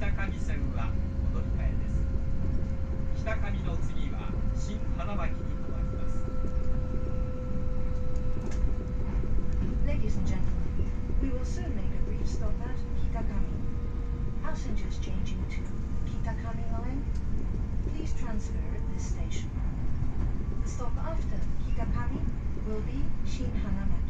北上線は戻り換えです北上の次は新花巻に停まります Ladies and gentlemen, we will soon make a brief stop at Kitakami. Passengers changing to Kitakami Line, please transfer at this station. The stop after Kitakami will be Shin Hanamaki.